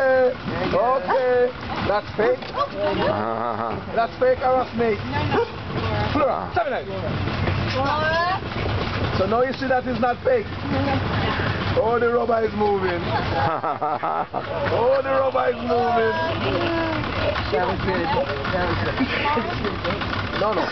Okay, okay. That's fake. That's fake or a snake? Flora, tell me that. So now you see that is not fake. Oh, the rubber is moving. oh, the rubber is moving. Good. Good. No, no.